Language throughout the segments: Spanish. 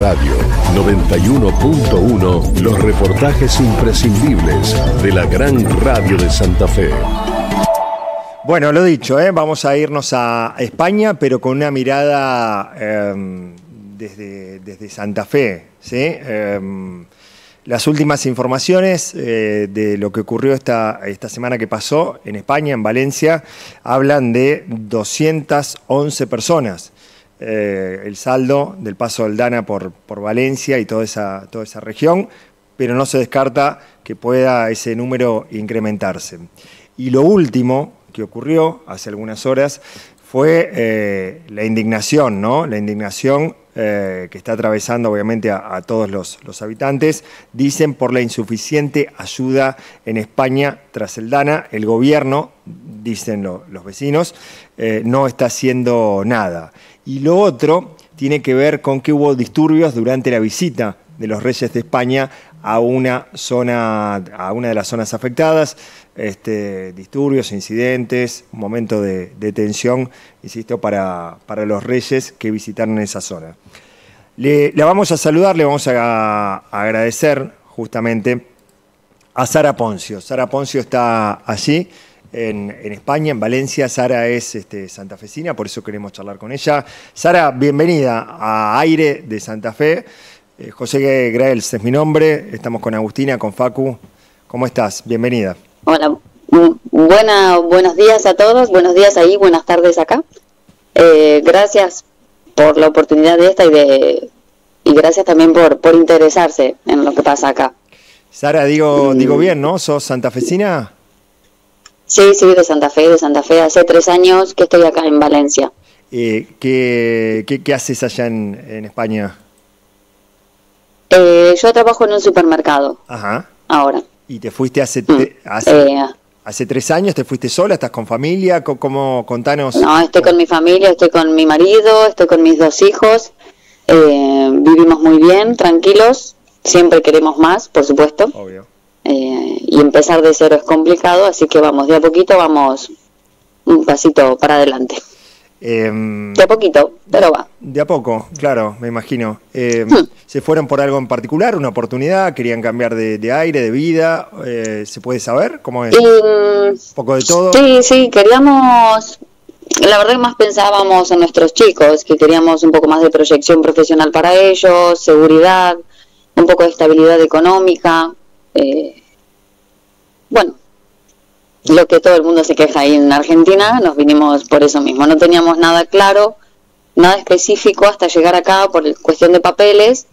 Radio 91.1, los reportajes imprescindibles de la gran radio de Santa Fe. Bueno, lo dicho, ¿eh? vamos a irnos a España, pero con una mirada eh, desde, desde, Santa Fe. Eh, las últimas informaciones eh, de lo que ocurrió esta, esta semana que pasó en España, en Valencia, hablan de 211 personas. Eh, el saldo del paso del Dana por, por Valencia y toda esa, toda esa región, pero no se descarta que pueda ese número incrementarse. Y lo último que ocurrió hace algunas horas fue eh, la indignación, ¿no? La indignación eh, que está atravesando obviamente a, todos los, los, habitantes, dicen por la insuficiente ayuda en España tras el DANA. El gobierno, dicen lo, los vecinos, eh, no está haciendo nada. Y lo otro tiene que ver con que hubo disturbios durante la visita de los reyes de España a una zona, a una de las zonas afectadas, este, disturbios, incidentes, un momento de, tensión, insisto, para, para, los reyes que visitaron esa zona. Le, la vamos a saludar, le vamos a, a agradecer justamente a Sara Poncio. Sara Poncio está allí. En, en, España, en Valencia. Sara es este, santafesina, por eso queremos charlar con ella. Sara, bienvenida a Aire de Santa Fe. Eh, José Graels es mi nombre, estamos con Agustina, con Facu. ¿Cómo estás? Bienvenida. Hola, Buena, buenos días a todos, buenos días ahí, buenas tardes acá. Eh, gracias por la oportunidad de esta y, de, y gracias también por, por interesarse en lo que pasa acá. Sara, digo, mm. digo bien, ¿no? ¿Sos santafesina? Sí, sí, de Santa Fe, de Santa Fe. Hace tres años que estoy acá en Valencia. Eh, ¿qué, qué, qué, haces allá en, en España? Eh, yo trabajo en un supermercado. Ajá. Ahora. ¿Y te fuiste hace, mm. hace, eh, hace, tres años? ¿Te fuiste sola? ¿Estás con familia? ¿Cómo, cómo contanos? No, estoy con mi familia, estoy con mi marido, estoy con mis dos hijos. Eh, vivimos muy bien, tranquilos. Siempre queremos más, por supuesto. Obvio. Eh, y empezar de cero es complicado, así que vamos, de a poquito vamos un pasito para adelante. Eh, de a poquito, pero va. De a poco, claro, me imagino. Eh, hmm. ¿Se fueron por algo en particular, una oportunidad? ¿Querían cambiar de, de aire, de vida? Eh, ¿Se puede saber cómo es? ¿Un poco de todo? Sí, sí, queríamos... La verdad que más pensábamos en nuestros chicos, que queríamos un poco más de proyección profesional para ellos, seguridad, un poco de estabilidad económica. Eh, bueno, lo que todo el mundo se queja ahí en Argentina, nos vinimos por eso mismo. No teníamos nada claro, nada específico hasta llegar acá por cuestión de papeles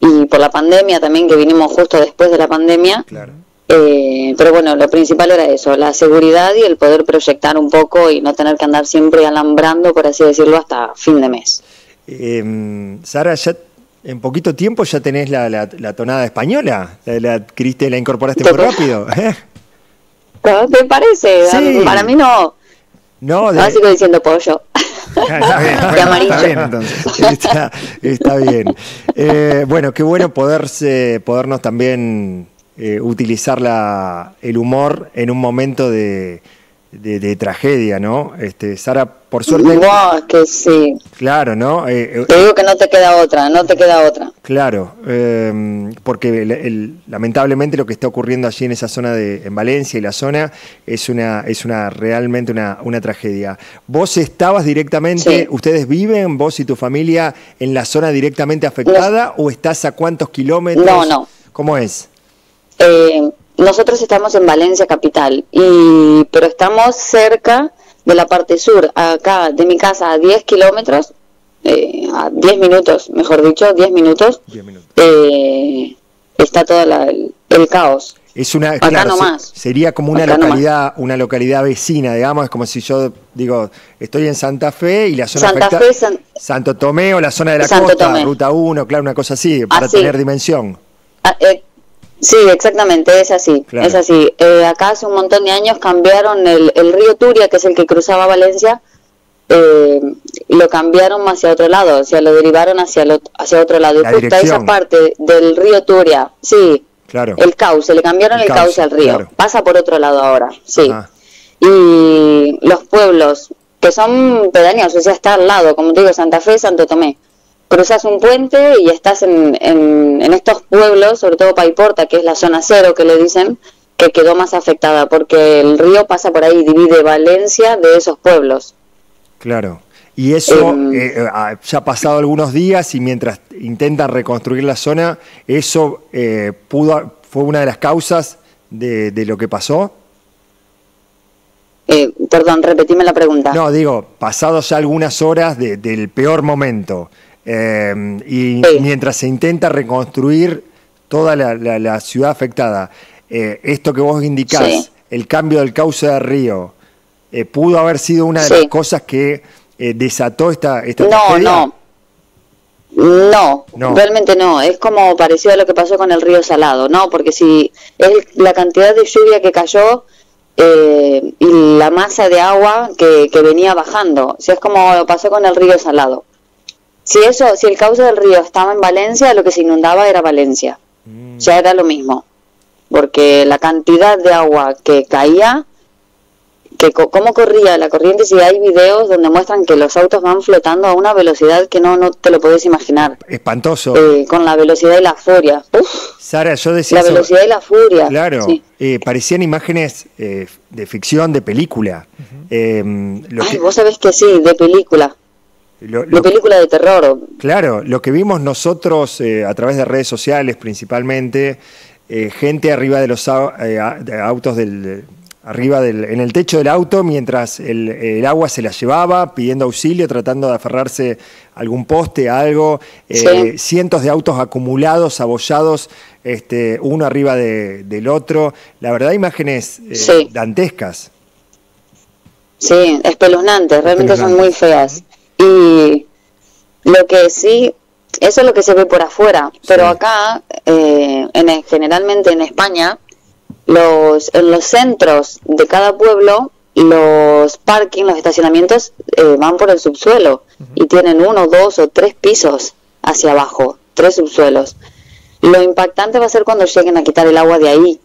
y por la pandemia también, que vinimos justo después de la pandemia. Claro. Eh, pero bueno, lo principal era eso, la seguridad y el poder proyectar un poco y no tener que andar siempre alambrando, por así decirlo, hasta fin de mes. Eh, Sara, ya en poquito tiempo ya tenés la, la, la tonada española, la, la adquiriste, la incorporaste muy rápido. ¿eh? ¿Te parece? Sí. Para mí no. No, de... Ahora sigo diciendo pollo. Está bien, de amarillo. Está bien, entonces. Está, está bien. Eh, bueno, qué bueno poderse, podernos también eh, utilizar la, el humor en un momento de, de, de, tragedia, ¿no? Este, Sara, por suerte. Wow, que sí. Claro, ¿no? Eh, te digo que no te queda otra, no te queda otra. Claro, eh, porque el, el, lamentablemente lo que está ocurriendo allí en esa zona de en Valencia y la zona es una es una realmente una, una tragedia. ¿Vos estabas directamente, sí. ustedes viven, vos y tu familia, en la zona directamente afectada no. o estás a cuántos kilómetros? No, no. ¿Cómo es? Eh, nosotros estamos en Valencia capital, y, pero estamos cerca de la parte sur, acá de mi casa a 10 kilómetros, eh, a 10 minutos, mejor dicho, 10 minutos, minutos. Eh, está todo la, el, el, caos. Es una, acá claro, nomás. sería como una acá localidad, nomás. una localidad vecina, digamos, es como si yo digo, estoy en Santa Fe y la zona Santa afecta, Fe, San... Santo Tomé o la zona de la Santo costa, Tomé. ruta 1, claro, una cosa así, para así. tener dimensión. Ah, eh, Sí, exactamente, es así, claro. es así. Eh, acá hace un montón de años cambiaron el, el, río Turia, que es el que cruzaba Valencia, eh, lo cambiaron hacia otro lado, o sea, lo derivaron hacia, lo, hacia otro lado. La y justo esa parte del río Turia, sí, claro. el cauce, le cambiaron el, el cauce, cauce, al río, claro. pasa por otro lado ahora, sí. Ajá. Y los pueblos que son pedaneos, o sea, está al lado, como te digo, Santa Fe, Santo Tomé cruzas un puente y estás en, en, estos pueblos, sobre todo Paiporta, que es la zona cero que le dicen, que quedó más afectada, porque el río pasa por ahí, divide Valencia de esos pueblos. Claro. Y eso em, eh, ah, ya ha pasado algunos días y mientras intentan reconstruir la zona, ¿eso eh, pudo, fue una de las causas de, de lo que pasó? Eh, perdón, repetime la pregunta. No, digo, pasados ya algunas horas del peor momento eh, y mientras se intenta reconstruir toda la, ciudad afectada, eh, esto que vos indicás, el cambio del cauce del río, pudo haber sido una de las cosas que desató esta, esta no, No. No, no, realmente no. Es como parecido a lo que pasó con el río Salado, ¿no? Porque si es la cantidad de lluvia que cayó, eh, y la masa de agua que, venía bajando. Si es como pasó con el río Salado. Si eso, si el cauce del río estaba en Valencia, lo que se inundaba era Valencia. Mm. Ya era lo mismo. Porque la cantidad de agua que caía que cómo corría la corriente si hay videos donde muestran que los autos van flotando a una velocidad que no, no te lo puedes imaginar. Espantoso. Eh, con la velocidad y la furia. Sara, yo decía... La velocidad y la furia. Claro, eh, parecían imágenes eh, de ficción, de película. Em, Ay, vos sabés que sí, de película. De película de terror. Claro, lo que vimos nosotros a través de redes sociales principalmente, gente arriba de los autos del arriba del, en el techo del auto mientras el, agua se la llevaba, pidiendo auxilio, tratando de aferrarse a algún poste, a algo. Eh, cientos de autos acumulados, abollados, este, uno arriba del otro. La verdad, imágenes eh, dantescas. Sí, espeluznantes, realmente son muy feas. Y lo que sí, eso es lo que se ve por afuera, pero acá, eh, en, generalmente en España, los, en los centros de cada pueblo, los parking, los estacionamientos eh, van por el subsuelo y tienen uno, dos o tres pisos hacia abajo, tres subsuelos. Lo impactante va a ser cuando lleguen a quitar el agua de ahí.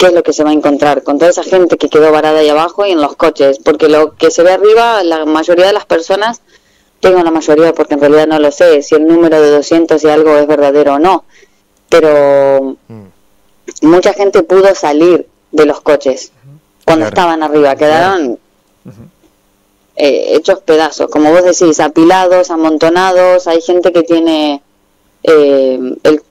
¿Qué es lo que se va a encontrar? Con toda esa gente que quedó varada ahí abajo y en los coches. Porque lo que se ve arriba, la mayoría de las personas, tengo la mayoría porque en realidad no lo sé si el número de 200 y algo es verdadero o no. Pero mm mucha gente pudo salir de los coches cuando estaban arriba, quedaron eh, hechos pedazos, como vos decís, apilados, amontonados, hay gente que tiene eh,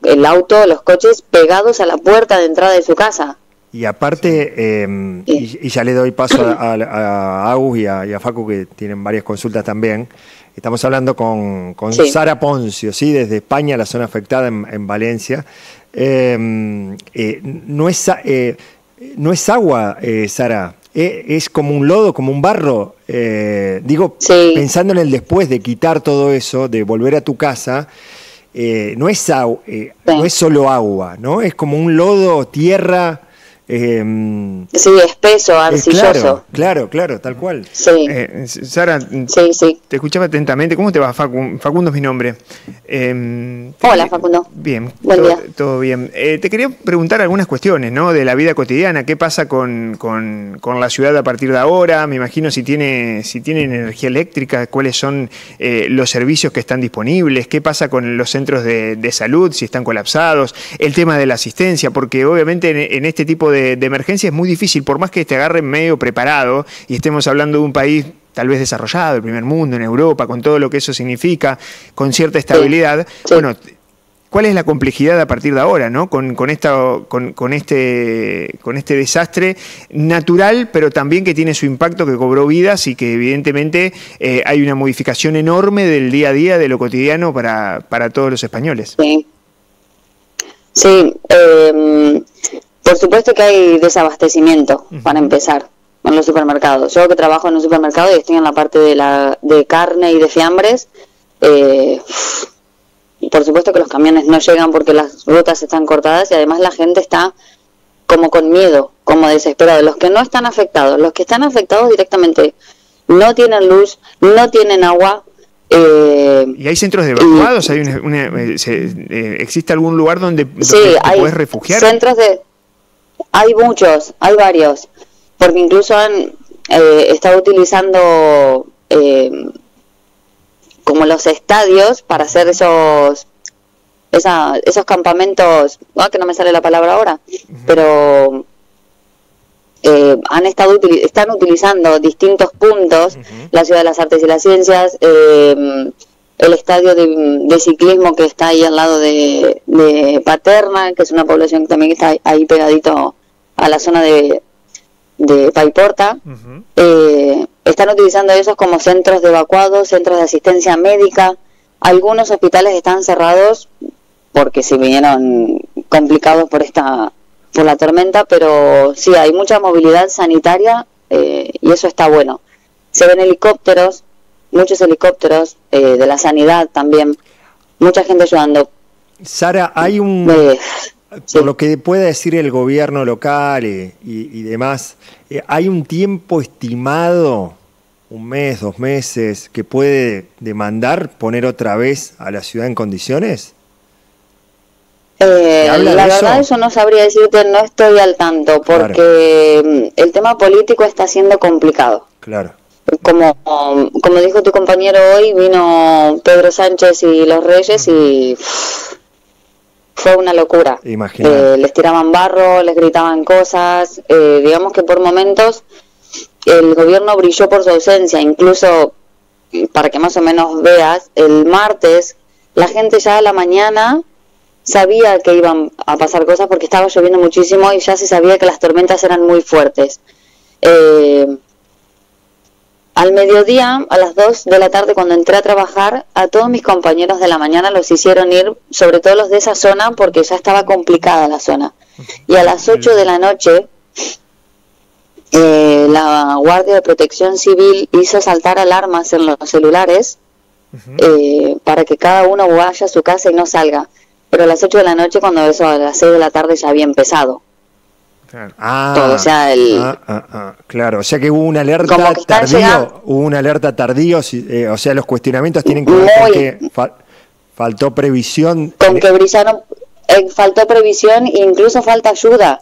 el, auto, los coches pegados a la puerta de entrada de su casa. Y aparte, em, y, ya le doy paso a, a, Agus y a, Facu, que tienen varias consultas también. Estamos hablando con, Sara Poncio, ¿sí? desde España, la zona afectada en Valencia. Em, eh, no, es, eh, no es agua, eh, Sara, es como un lodo, como un barro. digo, pensando en el después de quitar todo eso, de volver a tu casa, no, es, no es solo agua, ¿no? Es como un lodo, tierra Em, sí, espeso, arcilloso. Claro, claro, claro, tal cual. Sí. Eh, Sara, te escuchaba atentamente. ¿Cómo te va, Facundo? Facundo es mi nombre. Em, Hola, Facundo. Bien, Buen todo, día. todo bien. Eh, te quería preguntar algunas cuestiones, ¿no? De la vida cotidiana. ¿Qué pasa con, con, con, la ciudad a partir de ahora? Me imagino si tiene, si tienen energía eléctrica, cuáles son eh, los servicios que están disponibles, qué pasa con los centros de, salud, si están colapsados, el tema de la asistencia, porque obviamente en este tipo de de, emergencia es muy difícil, por más que te agarren medio preparado y estemos hablando de un país tal vez desarrollado, el primer mundo, en Europa, con todo lo que eso significa, con cierta estabilidad. Bueno, ¿cuál es la complejidad a partir de ahora, ¿no? Con, esta, con, este, con este desastre natural, pero también que tiene su impacto, que cobró vidas y que evidentemente eh, hay una modificación enorme del día a día, de lo cotidiano para, para todos los españoles. Sí. Sí, eh, por supuesto que hay desabastecimiento, para empezar, en los supermercados. Yo que trabajo en un supermercado y estoy en la parte de, la, de carne y de fiambres, eh, por supuesto que los camiones no llegan porque las rutas están cortadas y además la gente está como con miedo, como desesperado. Los que no están afectados, los que están afectados directamente no tienen luz, no tienen agua, eh, ¿Y hay centros de evacuados? ¿Hay eh, eh, ¿Existe algún lugar donde, sí, te puedes refugiar? Centros de, hay muchos, hay varios, porque incluso han eh, estado utilizando eh, como los estadios para hacer esos esa, esos campamentos, ah, que no me sale la palabra ahora, pero eh, han estado están utilizando distintos puntos, la Ciudad de las Artes y las Ciencias, eh, el estadio de, ciclismo que está ahí al lado de, Paterna, que es una población que también está ahí pegadito a la zona de, de Paiporta. Eh, están utilizando esos como centros de evacuados, centros de asistencia médica. Algunos hospitales están cerrados porque se vinieron complicados por esta por la tormenta, pero sí hay mucha movilidad sanitaria eh, y eso está bueno. Se ven helicópteros, muchos helicópteros eh, de la sanidad también, mucha gente ayudando. Sara, hay un, eh, por lo que puede decir el gobierno local y, demás, ¿hay un tiempo estimado, un mes, dos meses, que puede demandar poner otra vez a la ciudad en condiciones? Eh, la verdad eso? no sabría decirte, no estoy al tanto, porque mm, el tema político está siendo complicado. Claro. Como, como dijo tu compañero hoy, vino Pedro Sánchez y los Reyes y fue una locura. Eh, les tiraban barro, les gritaban cosas, eh, digamos que por momentos el gobierno brilló por su ausencia, incluso para que más o menos veas, el martes la gente ya a la mañana sabía que iban a pasar cosas porque estaba lloviendo muchísimo y ya se sabía que las tormentas eran muy fuertes. Eh, al mediodía, a las 2 de la tarde, cuando entré a trabajar, a todos mis compañeros de la mañana los hicieron ir, sobre todo los de esa zona, porque ya estaba complicada la zona. Y a las 8 de la noche, eh, la Guardia de Protección Civil hizo saltar alarmas en los celulares eh, para que cada uno vaya a su casa y no salga pero a las 8 de la noche, cuando eso a las 6 de la tarde ya había empezado. Claro. Ah, o sea, el, ah, ah, ah, claro, o sea que hubo una alerta tardío, hubo una alerta tardío, eh, o sea, los cuestionamientos tienen que ver con que faltó previsión. Con que brillaron, eh, faltó previsión e incluso falta ayuda,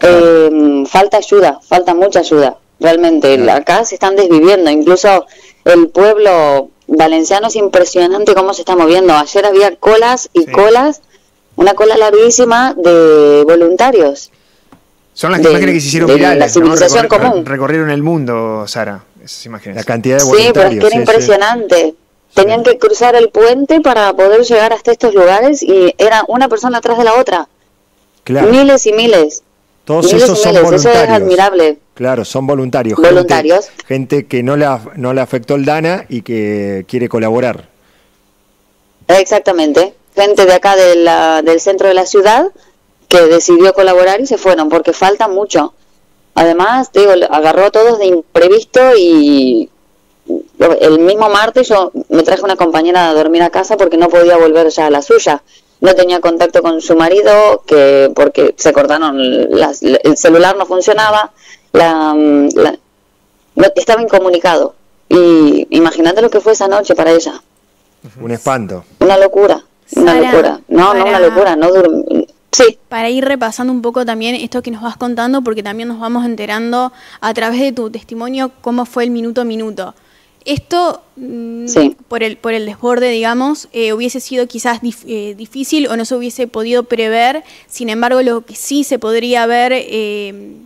eh, falta ayuda, falta mucha ayuda, realmente. Acá se están desviviendo, incluso el pueblo valenciano es impresionante cómo se está moviendo. Ayer había colas y colas, una cola larguísima de voluntarios. Son las imágenes que se hicieron virales. La civilización común. Recorrieron el mundo, Sara, esas imágenes. La cantidad de voluntarios. Sí, pero es que era impresionante. Tenían que cruzar el puente para poder llegar hasta estos lugares y era una persona atrás de la otra. Miles y miles. Todos esos son voluntarios. Eso es admirable. Claro, son voluntarios. Voluntarios. Gente, que no, la, no le afectó el DANA y que quiere colaborar. Impresionante. Gente de acá de la, del centro de la ciudad que decidió colaborar y se fueron porque falta mucho. Además, digo, agarró a todos de imprevisto y el mismo martes yo me traje una compañera a dormir a casa porque no podía volver ya a la suya no tenía contacto con su marido, que porque se cortaron, el celular no funcionaba, la, estaba incomunicado. Y imagínate lo que fue esa noche para ella. Un espanto. Una locura, una locura. No, no una locura, no Sí. Para ir repasando un poco también esto que nos vas contando, porque también nos vamos enterando a través de tu testimonio cómo fue el minuto a minuto. Esto, mm, por, el, por el desborde, digamos, eh, hubiese sido quizás eh, difícil o no se hubiese podido prever, sin embargo, lo que sí se podría haber eh,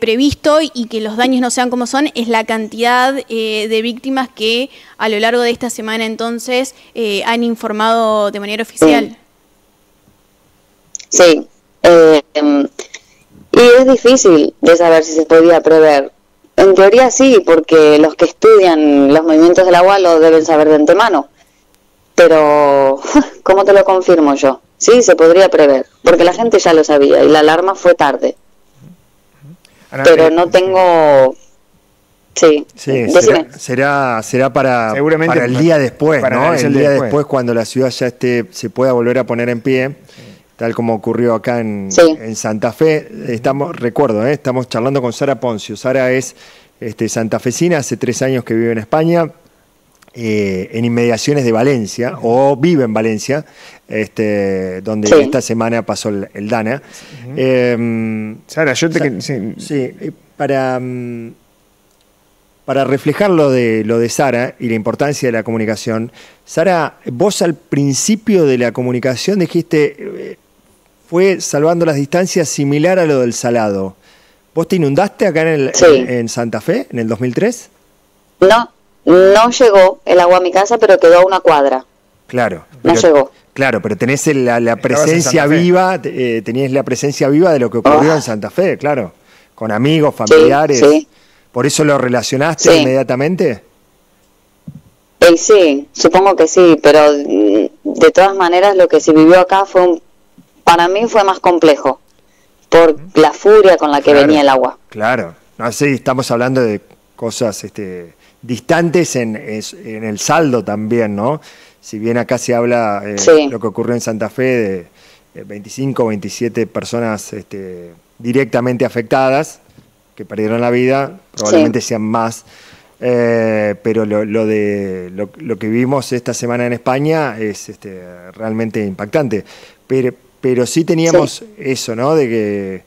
previsto y que los daños no sean como son es la cantidad de víctimas que a lo largo de esta semana entonces han informado de manera oficial. Sí, em, y es difícil de saber si se podía prever en teoría sí, porque los que estudian los movimientos del agua lo deben saber de antemano. Pero, ¿cómo te lo confirmo yo? Sí, se podría prever, porque la gente ya lo sabía y la alarma fue tarde. Pero eh, no tengo... Sí, sí será, será, para, para el día después, ¿no? El, día después. cuando la ciudad ya esté, se pueda volver a poner en pie tal como ocurrió acá en, Santa Fe. Estamos, recuerdo, ¿eh? estamos charlando con Sara Poncio. Sara es este, santafesina, hace tres años que vive en España, eh, en inmediaciones de Valencia, o vive en Valencia, este, donde esta semana pasó el, DANA. Em, Sara, yo te... Sí, para... Mm, para reflejar lo de, lo de Sara y la importancia de la comunicación, Sara, vos al principio de la comunicación dijiste, eh, fue salvando las distancias similar a lo del salado. ¿Vos te inundaste acá en, en, Santa Fe en el 2003? No, no llegó el agua a mi casa, pero quedó a una cuadra. Claro. no llegó. Claro, pero tenés la, presencia viva, eh, tenías la presencia viva de lo que ocurrió en ah. Santa Fe, claro. Con amigos, familiares. ¿Por eso lo relacionaste inmediatamente? Eh, sí, supongo que sí, pero mm, de todas maneras lo que se vivió acá fue para mí fue más complejo por la furia con la que venía el agua. Claro, sé, estamos hablando de cosas este, distantes en, en el saldo también, ¿no? si bien acá se habla eh, lo que ocurrió en Santa Fe de 25 o 27 personas este, directamente afectadas que perdieron la vida, probablemente sean más. Eh, pero lo, de lo, que vimos esta semana en España es este, realmente impactante. Pero, pero sí teníamos eso, ¿no? De que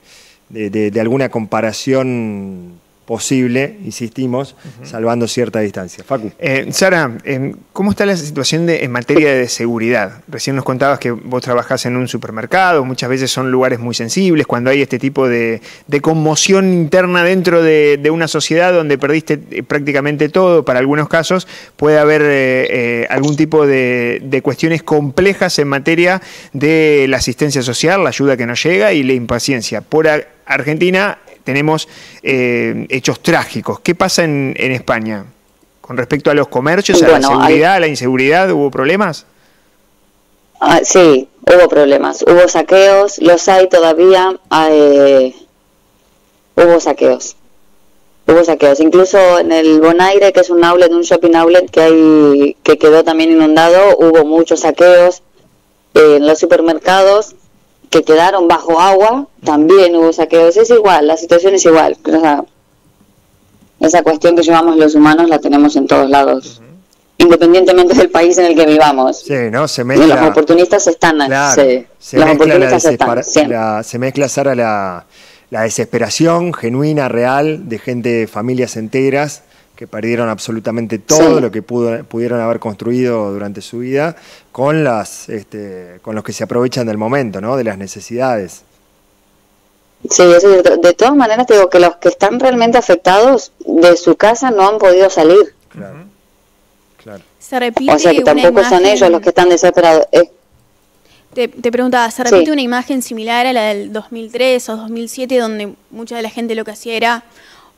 de, de alguna comparación posible, insistimos, salvando cierta distancia. Facu. Eh, Sara, eh, ¿cómo está la situación de, en materia de seguridad? Recién nos contabas que vos trabajás en un supermercado, muchas veces son lugares muy sensibles, cuando hay este tipo de, conmoción interna dentro de, una sociedad donde perdiste eh, prácticamente todo, para algunos casos puede haber algún tipo de, cuestiones complejas en materia de la asistencia social, la ayuda que nos llega y la impaciencia. Por Argentina tenemos eh, hechos trágicos. ¿Qué pasa en, España? Con respecto a los comercios, a la seguridad, a la inseguridad, ¿hubo problemas? Ah, sí, hubo problemas. Hubo saqueos, los hay todavía. Eh, hubo saqueos. Hubo saqueos. Incluso en el Bonaire, que es un outlet, un shopping outlet que hay que quedó también inundado, hubo muchos saqueos. en los supermercados que quedaron bajo agua, también hubo saqueos. Es igual, la situación es igual. esa cuestión que llevamos los humanos la tenemos en todos lados. Independientemente del país en el que vivamos. Sí, ¿no? Se mezcla. los oportunistas están. se, mezcla la, se mezcla, Sara, la, la desesperación genuina, real, de gente, familias enteras que perdieron absolutamente todo lo que pudieron haber construido durante su vida, con, las, este, con los que se aprovechan del momento, ¿no? de las necesidades. Sí, de todas maneras te digo que los que están realmente afectados de su casa no han podido salir. Claro. claro. Se repite o sea que tampoco son ellos los que están desesperados. Te, te, preguntaba, ¿se repite una imagen similar a la del 2003 o 2007 donde mucha de la gente lo que hacía era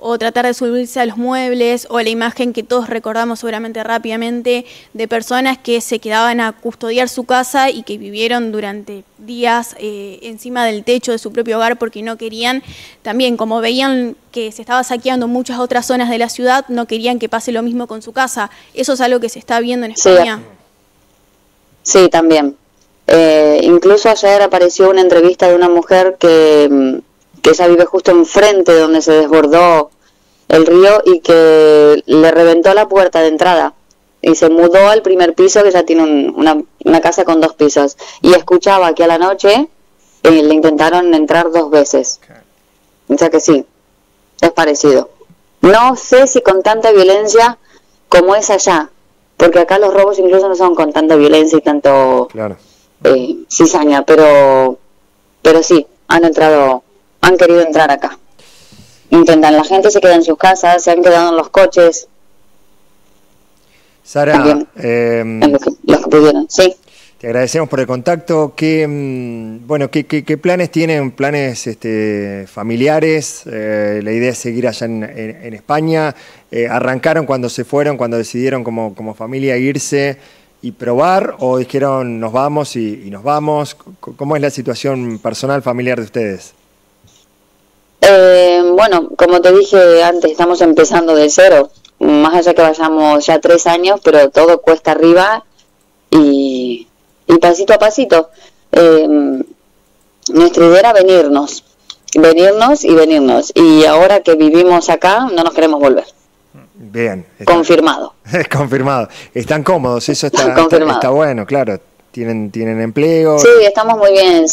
o tratar de subirse a los muebles, o la imagen que todos recordamos seguramente rápidamente de personas que se quedaban a custodiar su casa y que vivieron durante días eh, encima del techo de su propio hogar porque no querían, también como veían que se estaba saqueando muchas otras zonas de la ciudad, no querían que pase lo mismo con su casa. ¿Eso es algo que se está viendo en España? Sí, también. Eh, incluso ayer apareció una entrevista de una mujer que mm, que ella vive justo enfrente donde se desbordó el río y que le reventó la puerta de entrada y se mudó al primer piso que ya tiene una, casa con dos pisos y escuchaba que a la noche eh, le intentaron entrar dos veces. O sea que sí, es parecido. No sé si con tanta violencia como es allá, porque acá los robos incluso no son con tanta violencia y tanto eh, cizaña, pero, pero sí, han entrado han querido entrar acá. Intentan, la gente se queda en sus casas, se han quedado en los coches. Sara, eh, los, que, pudieron, sí. Te agradecemos por el contacto. ¿Qué, mm, bueno, qué, qué, planes tienen? ¿Planes este, familiares? Eh, la idea es seguir allá en, España. Eh, ¿Arrancaron cuando se fueron, cuando decidieron como, como familia irse y probar? ¿O dijeron nos vamos y, y nos vamos? ¿Cómo es la situación personal, familiar de ustedes? Eh, bueno, como te dije antes, estamos empezando de cero. Más allá que vayamos ya tres años, pero todo cuesta arriba y, pasito a pasito. Eh, nuestra idea era venirnos, venirnos y venirnos. Y ahora que vivimos acá, no nos queremos volver. Bien. confirmado. Es confirmado. Están cómodos, eso está, está, bueno, claro. Tienen, tienen empleo. Sí, estamos muy bien.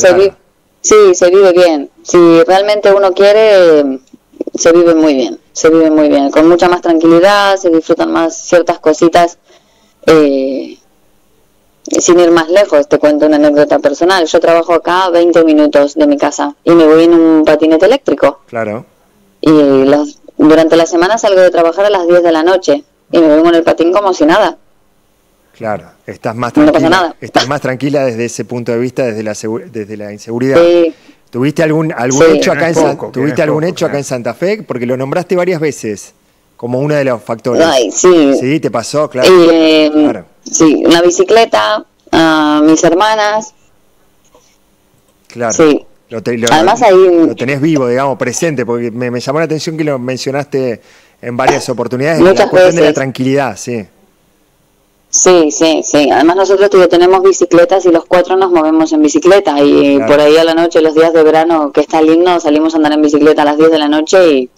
Sí, se vive bien. Si realmente uno quiere, se vive muy bien, se vive muy bien, con mucha más tranquilidad, se disfrutan más ciertas cositas. Eh, sin ir más lejos, te cuento una anécdota personal. Yo trabajo acá 20 minutos de mi casa y me voy en un patinete eléctrico. Claro. Y durante la semana salgo de trabajar a las 10 de la noche y me voy con el patín como si nada. Claro, estás más tranquila. No pasa nada. Estás más tranquila desde ese punto de vista, desde la, desde la inseguridad. Sí. ¿Tuviste algún, algún hecho acá en ¿tuviste algún hecho acá en Santa Fe? Porque lo nombraste varias veces como uno de los factores. Ay, sí. Sí, te pasó, claro. Eh, claro. Sí, una bicicleta, a mis hermanas. Claro. Sí. Lo, Además ahí... lo tenés vivo, digamos, presente, porque me, llamó la atención que lo mencionaste en varias oportunidades. Muchas la cuestión de la tranquilidad, sí. Sí, sí, sí. Además nosotros tenemos bicicletas y los cuatro nos movemos en bicicleta y por ahí a la noche, los días de verano que está lindo, salimos a andar en bicicleta a las 10 de la noche y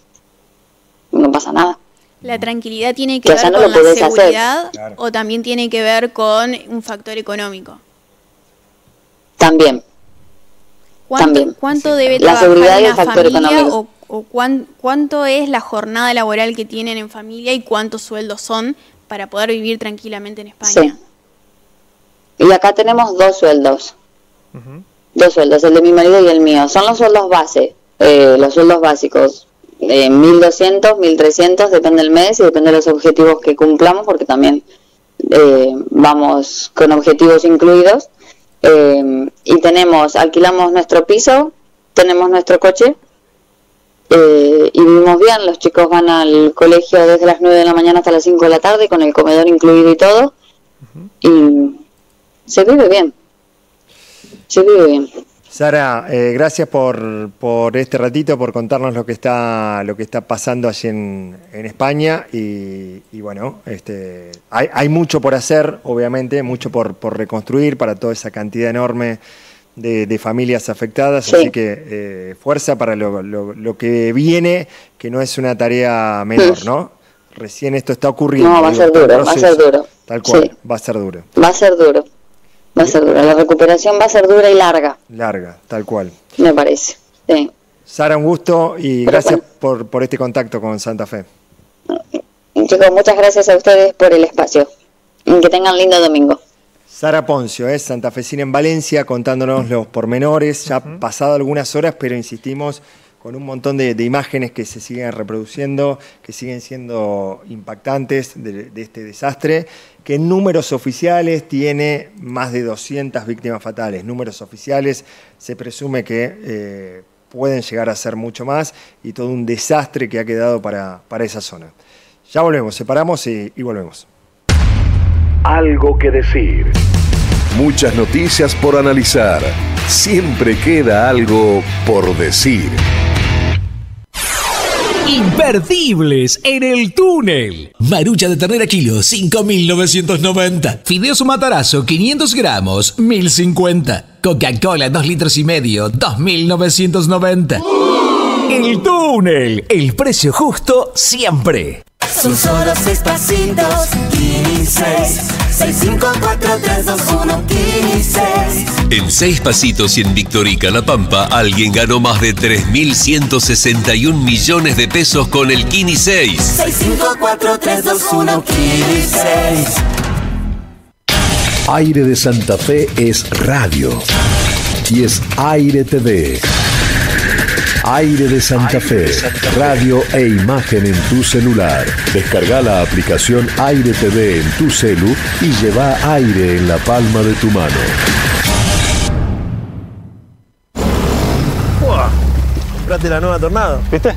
no pasa nada. ¿La tranquilidad tiene que, ver con la seguridad o también tiene que ver con un factor económico? También. ¿Cuánto, también. ¿cuánto debe la seguridad y el factor económico? O, o cuánto es la jornada laboral que tienen en familia y cuántos sueldos son para poder vivir tranquilamente en España. Y acá tenemos dos sueldos. Dos sueldos, el de mi marido y el mío. Son los sueldos base, eh, los sueldos básicos. Eh, 1.200, 1.300, depende del mes y depende de los objetivos que cumplamos, porque también eh, vamos con objetivos incluidos. Eh, y tenemos, alquilamos nuestro piso, tenemos nuestro coche eh, y vivimos bien, los chicos van al colegio desde las 9 de la mañana hasta las 5 de la tarde, con el comedor incluido y todo, y se vive bien, se vive bien. Sara, eh, gracias por, por, este ratito, por contarnos lo que está, lo que está pasando allí en, en España. Y, bueno, este, hay, hay, mucho por hacer, obviamente, mucho por, por reconstruir para toda esa cantidad enorme de, familias afectadas, así que eh, fuerza para lo, que viene, que no es una tarea menor, ¿no? Recién esto está ocurriendo. No, va a ser duro, va a ser duro. Tal cual, va a ser duro. Va a ser duro, va a ser duro. La recuperación va a ser dura y larga. Larga, tal cual. Me parece, sí. Sara, un gusto y gracias por, por este contacto con Santa Fe. Chicos, muchas gracias a ustedes por el espacio. Que tengan lindo domingo. Sara Poncio, es Santa Fecina en Valencia, contándonos los pormenores, ya han pasado algunas horas, pero insistimos con un montón de, imágenes que se siguen reproduciendo, que siguen siendo impactantes de, este desastre, que en números oficiales tiene más de 200 víctimas fatales. Números oficiales se presume que eh, pueden llegar a ser mucho más y todo un desastre que ha quedado para, para esa zona. Ya volvemos, separamos y volvemos algo que decir. Muchas noticias por analizar. Siempre queda algo por decir. Imperdibles en el túnel. Marucha de ternera kilo, 5.990. Fideos matarazo, 500 gramos, 1.050. Coca-Cola, 2 litros y medio, 2.990. El túnel, el precio justo siempre. Son solo seis pasitos, 15. 6, 5, 4, 3, 2, 1, 15. En seis pasitos y en Victorica La Pampa, alguien ganó más de 3.161 millones de pesos con el Kini 6. 6, 5, 4, 3, 2, 1, Kini 6. Aire de Santa Fe es radio. Y es Aire TV. Aire de Santa Fe, radio e imagen en tu celular. Descarga la aplicación Aire TV en tu celu y lleva aire en la palma de tu mano. Comprate la nueva Tornado, ¿viste?